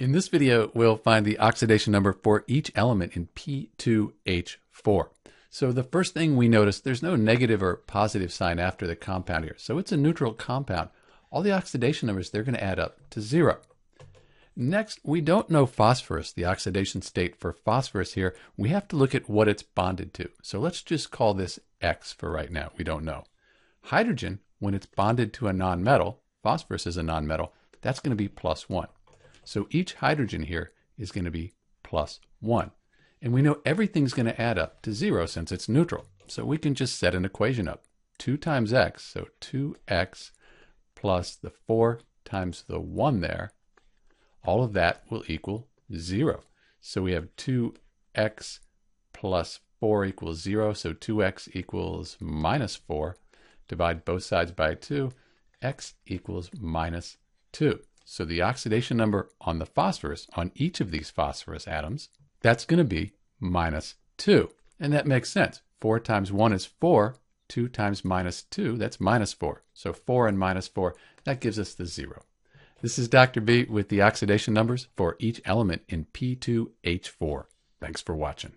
In this video, we'll find the oxidation number for each element in P2H4. So the first thing we notice, there's no negative or positive sign after the compound here. So it's a neutral compound. All the oxidation numbers, they're going to add up to zero. Next, we don't know phosphorus, the oxidation state for phosphorus here. We have to look at what it's bonded to. So let's just call this X for right now. We don't know. Hydrogen, when it's bonded to a nonmetal, phosphorus is a nonmetal, that's going to be plus 1. So each hydrogen here is going to be plus 1. And we know everything's going to add up to 0 since it's neutral. So we can just set an equation up. 2 times x, so 2x plus the 4 times the 1 there, all of that will equal 0. So we have 2x plus 4 equals 0, so 2x equals minus 4. Divide both sides by 2, x equals minus 2. So the oxidation number on the phosphorus, on each of these phosphorus atoms, that's going to be minus 2. And that makes sense. 4 times 1 is 4. 2 times minus 2, that's minus 4. So 4 and minus 4, that gives us the 0. This is Dr. B with the oxidation numbers for each element in P2H4. Thanks for watching.